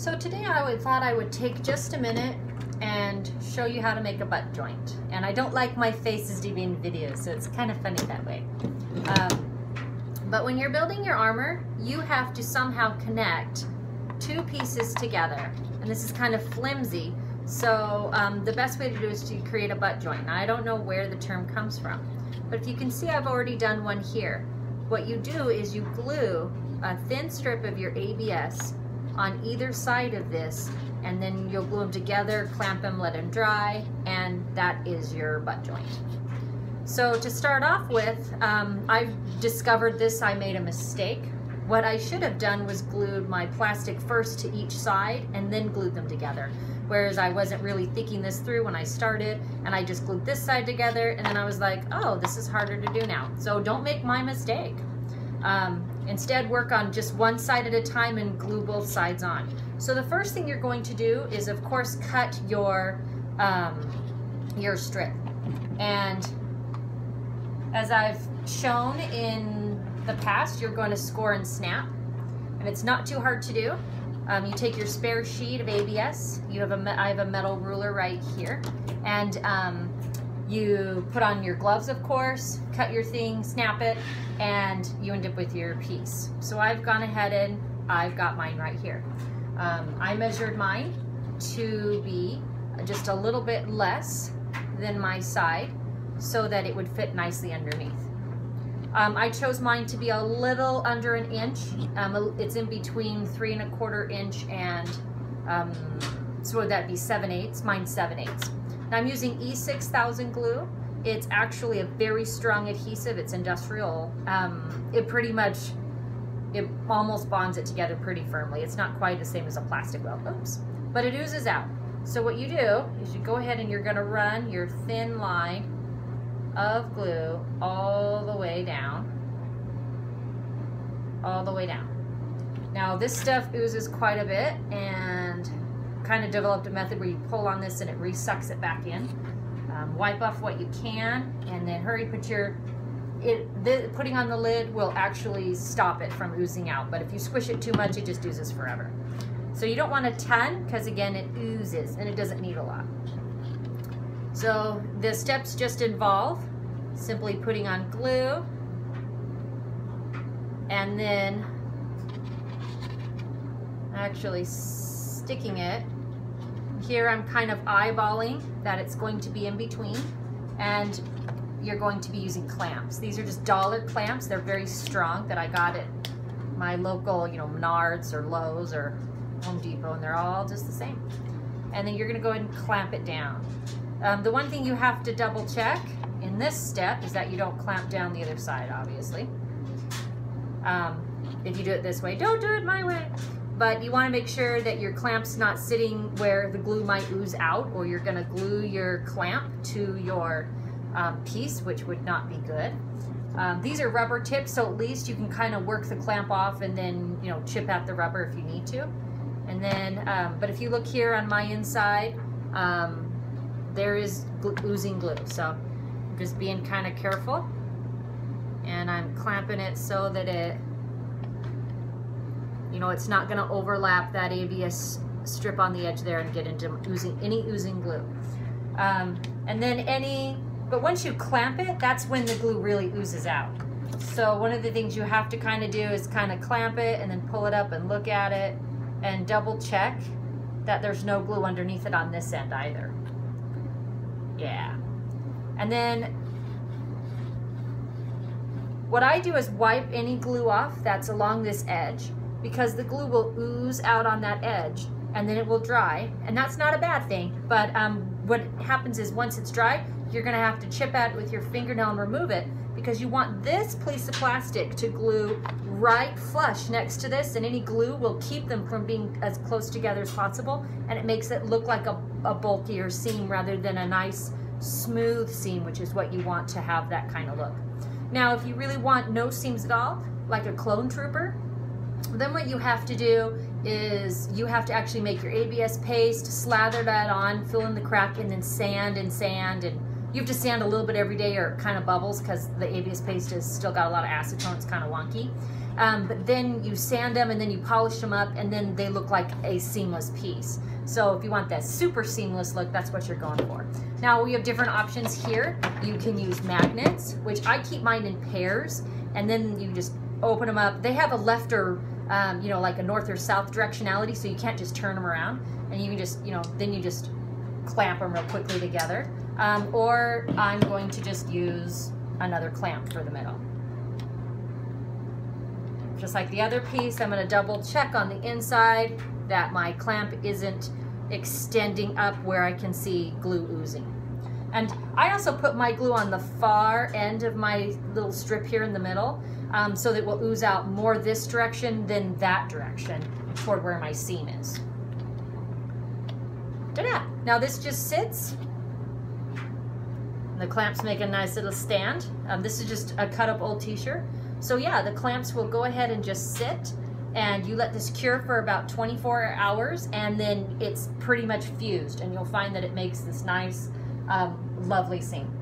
So today I would, thought I would take just a minute and show you how to make a butt joint. And I don't like my faces to be in videos, so it's kind of funny that way. Um, but when you're building your armor, you have to somehow connect two pieces together. And this is kind of flimsy, so um, the best way to do is to create a butt joint. Now I don't know where the term comes from, but if you can see I've already done one here. What you do is you glue a thin strip of your ABS on either side of this and then you'll glue them together, clamp them, let them dry, and that is your butt joint. So to start off with, um, I've discovered this, I made a mistake. What I should have done was glued my plastic first to each side and then glued them together. Whereas I wasn't really thinking this through when I started and I just glued this side together and then I was like, oh, this is harder to do now. So don't make my mistake. Um, Instead, work on just one side at a time and glue both sides on. So the first thing you're going to do is, of course, cut your, um, your strip. And as I've shown in the past, you're going to score and snap. And it's not too hard to do. Um, you take your spare sheet of ABS. You have a, I have a metal ruler right here. And um, you put on your gloves, of course, cut your thing, snap it, and you end up with your piece. So I've gone ahead and I've got mine right here. Um, I measured mine to be just a little bit less than my side so that it would fit nicely underneath. Um, I chose mine to be a little under an inch. Um, it's in between three and a quarter inch and um, so would that be seven eighths? Mine's seven eighths. Now I'm using E6000 glue. It's actually a very strong adhesive. It's industrial. Um, it pretty much, it almost bonds it together pretty firmly. It's not quite the same as a plastic weld, oops, but it oozes out. So what you do is you go ahead and you're gonna run your thin line of glue all the way down, all the way down. Now this stuff oozes quite a bit and kind of developed a method where you pull on this and it resucks it back in. Um, wipe off what you can and then hurry put your it the, putting on the lid will actually stop it from oozing out but if you squish it too much it just oozes forever so you don't want a ton because again it oozes and it doesn't need a lot so the steps just involve simply putting on glue and then actually sticking it here I'm kind of eyeballing that it's going to be in between and you're going to be using clamps. These are just dollar clamps. They're very strong that I got at my local, you know, Menards or Lowe's or Home Depot and they're all just the same. And then you're gonna go ahead and clamp it down. Um, the one thing you have to double check in this step is that you don't clamp down the other side, obviously. Um, if you do it this way, don't do it my way but you want to make sure that your clamp's not sitting where the glue might ooze out or you're going to glue your clamp to your um, piece, which would not be good. Um, these are rubber tips, so at least you can kind of work the clamp off and then, you know, chip out the rubber if you need to. And then, um, but if you look here on my inside, um, there is oozing glue. So I'm just being kind of careful. And I'm clamping it so that it you know, it's not gonna overlap that ABS strip on the edge there and get into oozing, any oozing glue. Um, and then any, but once you clamp it, that's when the glue really oozes out. So one of the things you have to kind of do is kind of clamp it and then pull it up and look at it and double check that there's no glue underneath it on this end either. Yeah. And then what I do is wipe any glue off that's along this edge because the glue will ooze out on that edge and then it will dry. And that's not a bad thing, but um, what happens is once it's dry, you're gonna have to chip at it with your fingernail and remove it because you want this piece of plastic to glue right flush next to this and any glue will keep them from being as close together as possible and it makes it look like a, a bulkier seam rather than a nice smooth seam, which is what you want to have that kind of look. Now, if you really want no seams at all, like a clone trooper, then what you have to do is you have to actually make your ABS paste, slather that on, fill in the crack, and then sand and sand and You have to sand a little bit every day or it kind of bubbles because the ABS paste has still got a lot of acetone. It's kind of wonky. Um, but then you sand them and then you polish them up and then they look like a seamless piece. So if you want that super seamless look, that's what you're going for. Now we have different options here. You can use magnets, which I keep mine in pairs, and then you just open them up. They have a left or, um, you know, like a north or south directionality, so you can't just turn them around. And you can just, you know, then you just clamp them real quickly together. Um, or I'm going to just use another clamp for the middle. Just like the other piece, I'm gonna double check on the inside that my clamp isn't extending up where I can see glue oozing. And I also put my glue on the far end of my little strip here in the middle um, so that will ooze out more this direction than that direction toward where my seam is. Ta-da! Now this just sits. The clamps make a nice little stand. Um, this is just a cut up old t-shirt. So yeah, the clamps will go ahead and just sit and you let this cure for about 24 hours and then it's pretty much fused and you'll find that it makes this nice, um, lovely seam.